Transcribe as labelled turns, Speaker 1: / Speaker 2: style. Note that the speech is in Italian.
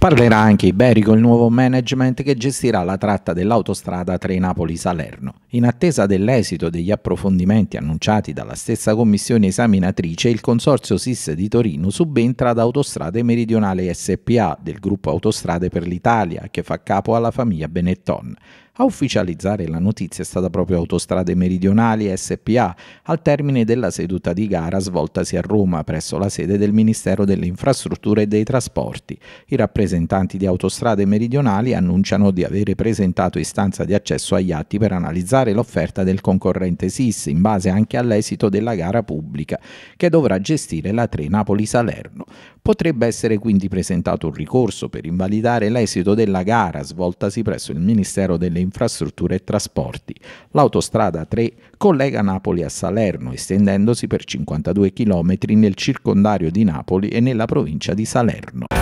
Speaker 1: Parlerà anche Iberico, il nuovo management che gestirà la tratta dell'autostrada tra Napoli-Salerno. In attesa dell'esito degli approfondimenti annunciati dalla stessa commissione esaminatrice, il consorzio SIS di Torino subentra ad Autostrade Meridionale SPA del gruppo Autostrade per l'Italia, che fa capo alla famiglia Benetton. A ufficializzare la notizia è stata proprio Autostrade Meridionali SPA, al termine della seduta di gara svoltasi a Roma presso la sede del Ministero delle Infrastrutture e dei Trasporti. I rappresentanti di Autostrade Meridionali annunciano di avere presentato istanza di accesso agli atti per analizzare l'offerta del concorrente SIS in base anche all'esito della gara pubblica, che dovrà gestire la 3 Napoli-Salerno. Potrebbe essere quindi presentato un ricorso per invalidare l'esito della gara svoltasi presso il Ministero delle Infrastrutture e trasporti. L'autostrada 3 collega Napoli a Salerno, estendendosi per 52 km nel circondario di Napoli e nella provincia di Salerno.